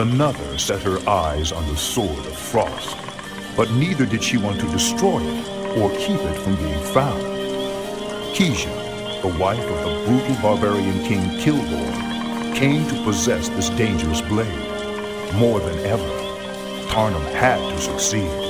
Another set her eyes on the Sword of Frost, but neither did she want to destroy it or keep it from being found. Keisha, the wife of the brutal barbarian king Kilgor, came to possess this dangerous blade. More than ever, Tarnum had to succeed.